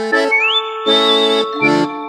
Música